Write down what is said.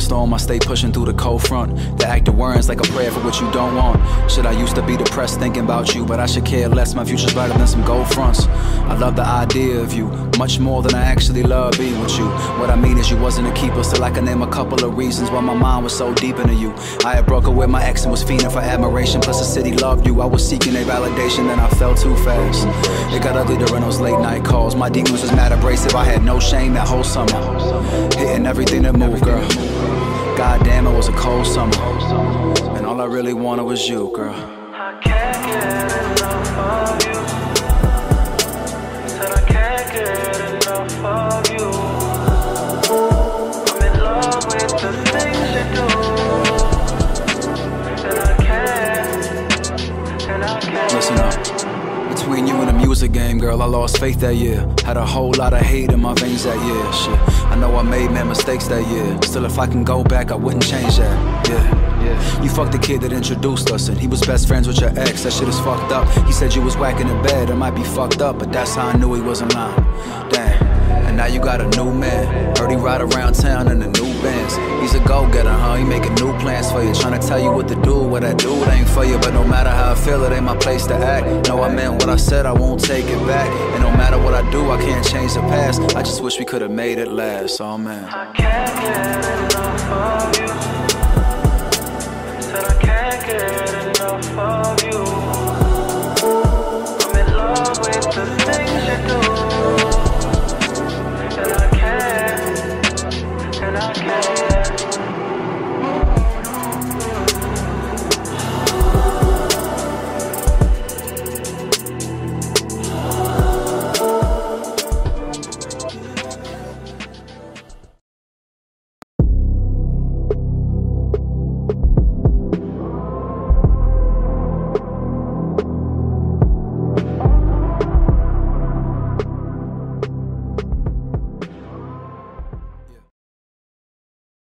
storm, I stay pushing through the cold front. The act of words like a prayer for what you don't want. Should I used to be depressed thinking about you, but I should care less. My future's brighter than some gold fronts. I love the idea of you much more than I actually love being with you. What I mean is you wasn't a keeper, still I can name a couple of reasons why my mind was so deep into you. I had broke up with my ex and was fiending for admiration. Plus the city loved you. I was seeking a validation, then I fell too fast. It got ugly during those late night calls. My demons was mad abrasive. I had no shame that whole summer. Hitting everything that moved, girl. God damn, it was a cold summer. And all I really wanted was you, girl. I can't get enough of you. Said I can't get enough of you. I'm in love with the things you do. And I can't, and I can't. Listen up. Between you and the music game, girl, I lost faith that year. Had a whole lot of hate in my veins that year. Shit, I know I made mad mistakes that year. Still, if I can go back, I wouldn't change that. Yeah, yeah. You fucked the kid that introduced us, and he was best friends with your ex. That shit is fucked up. He said you was whacking in bed. It might be fucked up, but that's how I knew he wasn't lying. Damn. And now you got a new man. Heard he ride around town in the new He's a go-getter, huh? He making new plans for you. Trying to tell you what to do. What I do, it ain't for you. But no matter how I feel, it ain't my place to act. No, I meant what I said, I won't take it back. And no matter what I do, I can't change the past. I just wish we could've made it last. Oh man.